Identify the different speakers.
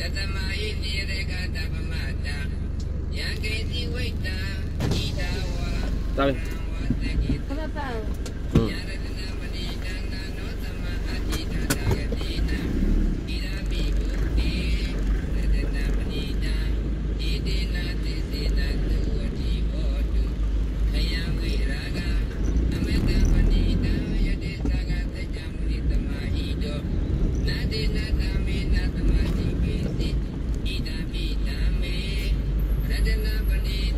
Speaker 1: တတမယိနေရကတပမတံယံကေတိဝိတံဤတဝါတာလေဘာပါ
Speaker 2: ့
Speaker 1: でなぶり